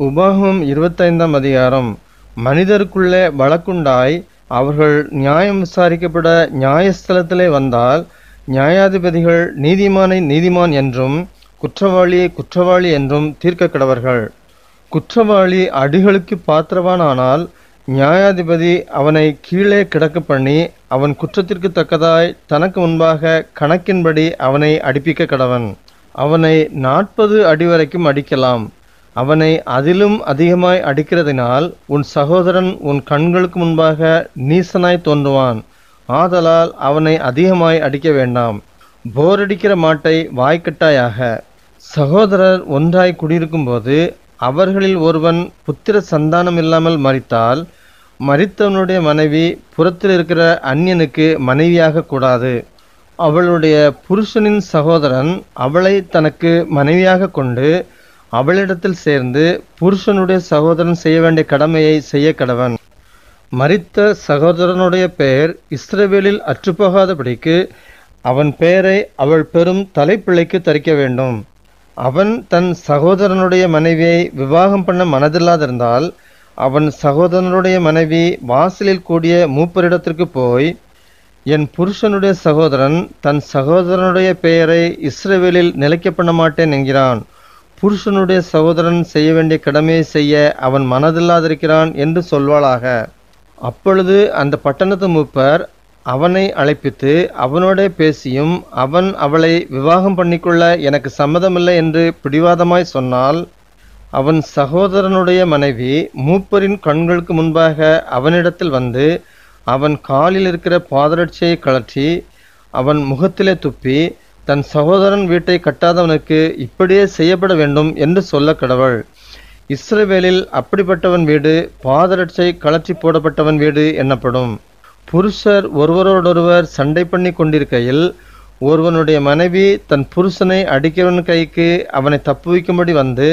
உபாகமம் இருபத்தைந்தாம் அதிகாரம். மனிதருக்குள்ளே வழக்குண்டாய் அவர்கள் நியாயம் விசாரிக்கப்பட நியாயஸ்தலத்திலே வந்தால் நியாயாதிபதிகள் நீதிமானை நீதிமான் என்றும் குற்றவாளியை குற்றவாளி என்றும் தீர்க்க கடவர்கள் குற்றவாளி அடிகளுக்கு பாத்திரவானானால் நியாயாதிபதி அவனை கீழே கிடக்க பண்ணி அவன் குற்றத்திற்கு தக்கதாய் தனக்கு முன்பாக கணக்கின்படி அவனை அடிப்பிக்க கடவன் அவனை நாற்பது அடி வரைக்கும் அடிக்கலாம். அவனை அதிலும் அதிகமாய் அடிக்கிறதினால் உன் சகோதரன் உன் கண்களுக்கு முன்பாக நீசனாய் தோன்றுவான். ஆதலால் அவனை அதிகமாய் அடிக்க வேண்டாம். போரடிக்கிற மாட்டை வாய்க்கட்டாயாக. சகோதரர் ஒன்றாய் குடியிருக்கும்போது அவர்களில் ஒருவன் புத்திர சந்தானம் இல்லாமல் மறித்தால் மறித்தவனுடைய மனைவி புறத்தில் இருக்கிற அந்நியனுக்கு மனைவியாக கூடாது. அவளுடைய புருஷனின் சகோதரன் அவளை தனக்கு மனைவியாக கொண்டு அவளிடத்தில் சேர்ந்து புருஷனுடைய சகோதரன் செய்ய வேண்டிய கடமையை செய்ய கடவன். மறித்த சகோதரனுடைய பெயர் இஸ்ரவேலில் அற்றுப்போகாதபடிக்கு அவன் பெயரை அவள் பெறும் தலைப்பிள்ளைக்கு தரிக்க வேண்டும். அவன் தன் சகோதரனுடைய மனைவியை விவாகம் பண்ண மனதில்லாதிருந்தால் அவன் சகோதரனுடைய மனைவி வாசலில் கூடிய மூப்பரிடத்திற்கு போய் என் புருஷனுடைய சகோதரன் தன் சகோதரனுடைய பெயரை இஸ்ரேவேலில் நிலைக்க பண்ண மாட்டேன் என்கிறான். புருஷனுடைய சகோதரன் செய்ய வேண்டிய கடமையை செய்ய அவன் மனதில்லாதிருக்கிறான் என்று சொல்வாளாக. அப்பொழுது அந்த பட்டணத்து மூப்பர் அவனை அழைப்பித்து அவனோட பேசியும் அவன் அவளை விவாகம் பண்ணிக்கொள்ள எனக்கு சம்மதமில்லை என்று பிடிவாதமாய் சொன்னால் அவன் சகோதரனுடைய மனைவி மூப்பரின் கண்களுக்கு முன்பாக அவனிடத்தில் வந்து அவன் காலில் இருக்கிற பாதரட்சியை கழற்றி அவன் முகத்திலே துப்பி தன் சகோதரன் வீட்டை கட்டாதவனுக்கு இப்படியே செய்யப்பட வேண்டும் என்று சொல்ல கடவள். இஸ்ரவேலில் அப்படிப்பட்டவன் வீடு பாதரட்சை கலற்றி போடப்பட்டவன் வீடு என்னப்படும் புருஷர் ஒருவரோடொருவர் சண்டை பண்ணி கொண்டிருக்கையில் ஒருவனுடைய மனைவி தன் புருஷனை அடிக்கிறவன் கைக்கு அவனை தப்புவிக்கும்படி வந்து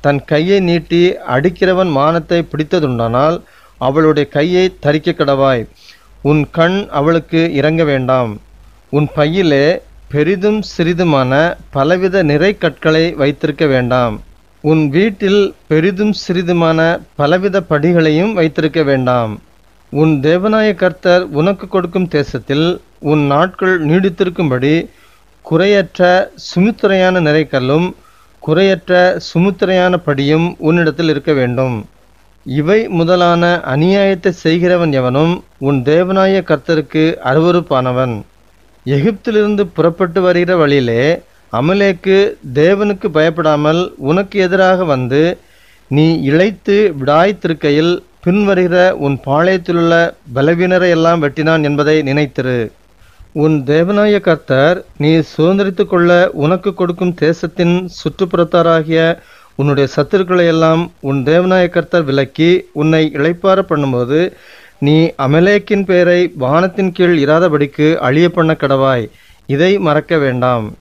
தன் கையை நீட்டி அடிக்கிறவன் மானத்தை பிடித்ததுண்டானால் அவளுடைய கையை தரிக்க கடவாய். உன் கண் அவளுக்கு இறங்க வேண்டாம். உன் பையிலே பெரிதும் சிறிதுமான பலவித நிறை கற்களை வைத்திருக்க வேண்டாம். உன் வீட்டில் பெரிதும் சிறிதுமான பலவித படிகளையும் வைத்திருக்க வேண்டாம். உன் தேவநாய கர்த்தர் உனக்கு கொடுக்கும் தேசத்தில் உன் நாட்கள் நீடித்திருக்கும்படி குறையற்ற சுமித்துறையான நிறைக்கல்லும் குறையற்ற சுமுத்திரையான படியும் உன்னிடத்தில் இருக்க வேண்டும். இவை முதலான அநியாயத்தை செய்கிறவன் எவனும் உன் தேவனாய கர்த்தருக்கு அருவருப்பானவன். எகிப்திலிருந்து புறப்பட்டு வருகிற வழியிலே அமலேக்கு தேவனுக்கு பயப்படாமல் உனக்கு எதிராக வந்து நீ இழைத்து விடாய்த்திருக்கையில் பின்வருகிற உன் பாளையத்திலுள்ள பலவீனரை எல்லாம் வெட்டினான் என்பதை நினைத்திரு. உன் தேவனாய கர்த்தர் நீ சுதந்திரித்து கொள்ள உனக்கு கொடுக்கும் தேசத்தின் சுற்றுப்புறத்தாராகிய உன்னுடைய சத்துருக்களை எல்லாம் உன் தேவனாய கர்த்தர் விலக்கி உன்னை இழைப்பார பண்ணும்போது நீ அமலேக்கின் பெயரை வானத்தின் கீழ் இராதபடிக்கு அழிய பண்ண கடவாய். இதை மறக்க வேண்டாம்.